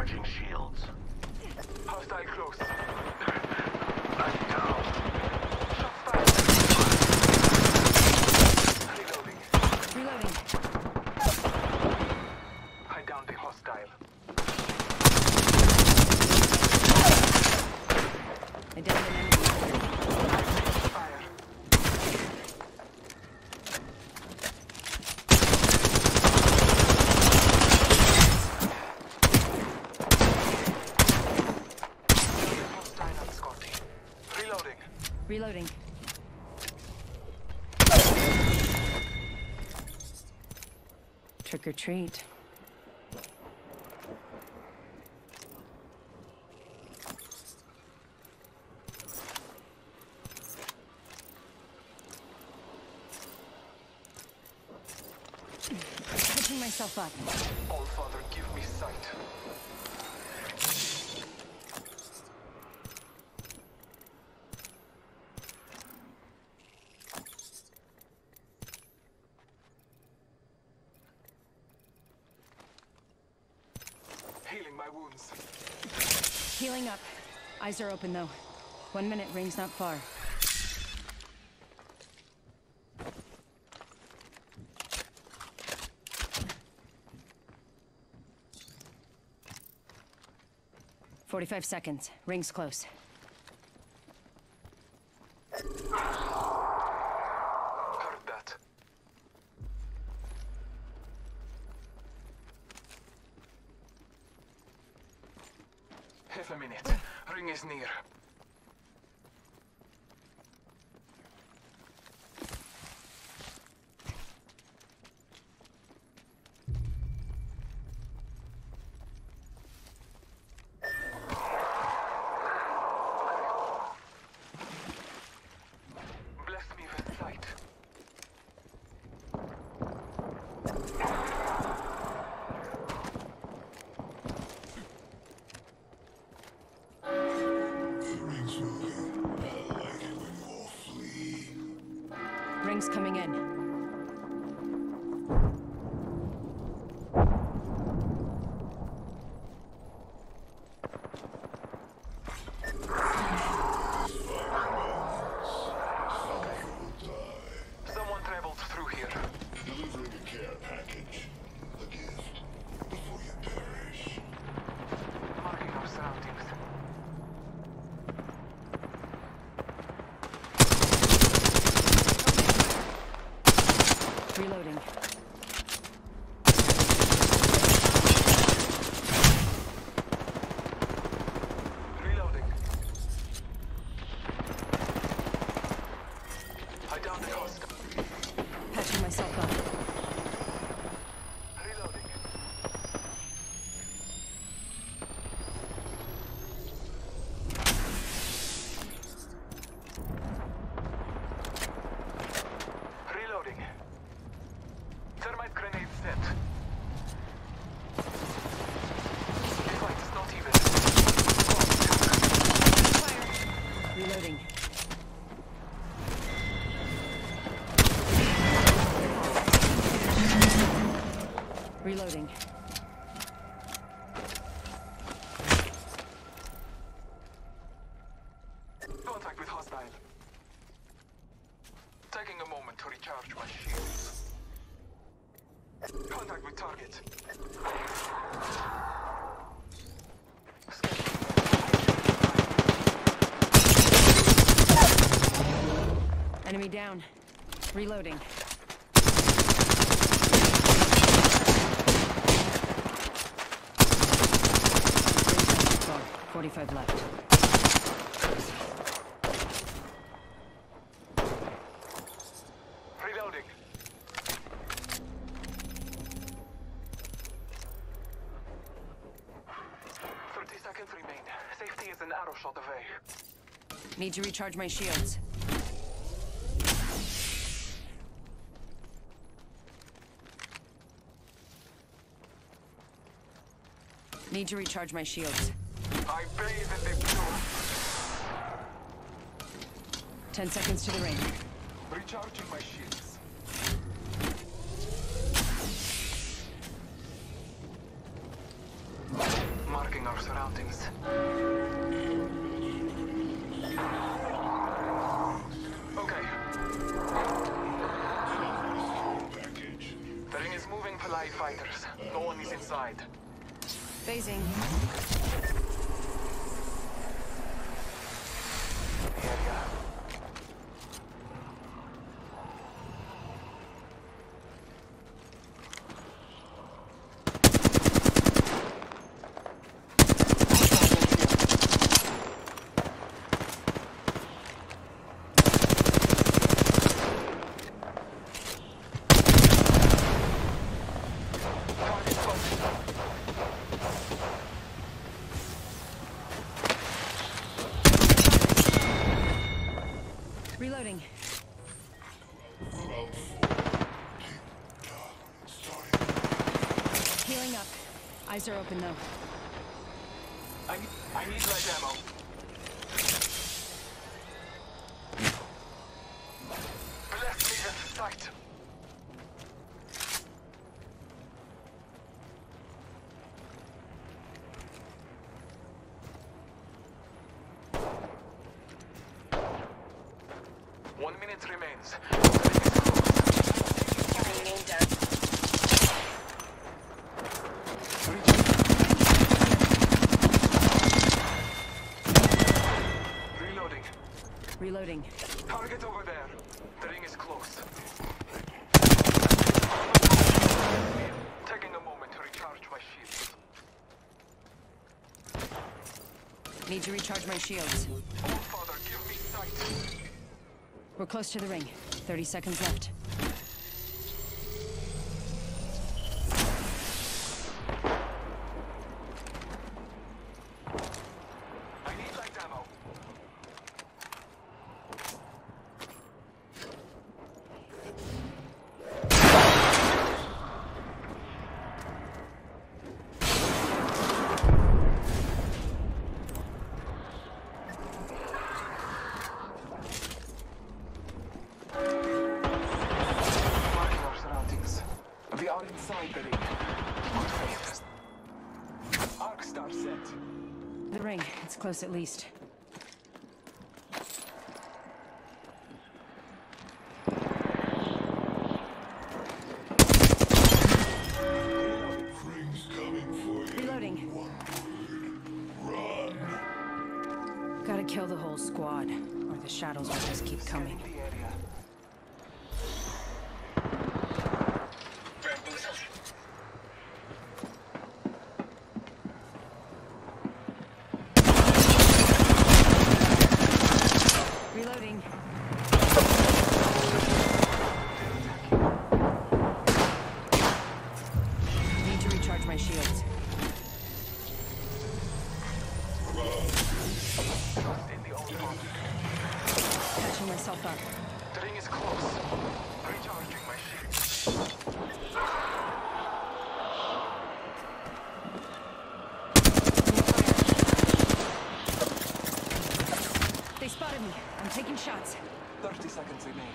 Recharging shields. Hostile close. Reloading. Reloading. Trick or treat. Catching myself up. All Father, give me sight. Healing. Healing up. Eyes are open though. One minute, ring's not far. Forty-five seconds. Ring's close. Minute. Ring is near. Coming in. Reloading. Reloading. I downed a host. Patching myself up. Reloading. Reloading. Thermite grenade set. This light is not even. Reloading. Reloading. Contact with hostile. Taking a moment to recharge my shields. Contact with target. Enemy down. Reloading. Forty-five left. Reloading. Remain. Safety is an arrow shot away. Need to recharge my shields. Need to recharge my shields. I bathe in the. Ten seconds to the ring. Recharging my shields. Surroundings. Okay. The ring is moving for Palai fighters. No one is inside. Phasing. Reloading. Healing up. Eyes are open though. I, I need light ammo. One remains. Reloading. Reloading. Target over there. The ring is close. Taking a moment to recharge my shield. Need to recharge my shields. Oh, Father, give me sight. We're close to the ring. 30 seconds left. I need light ammo. Marking our surroundings. We are inside the ring. Good faith. Arc star set. The ring. It's close at least. Ring's coming for you. Reloading. Gotta kill the whole squad, or the shadows will just keep coming. The area. Reloading. Need to recharge my shields. Trust in the All Father. Catching myself up. The ring is close. Recharging my shield. They spotted me. I'm taking shots. 30 seconds remain.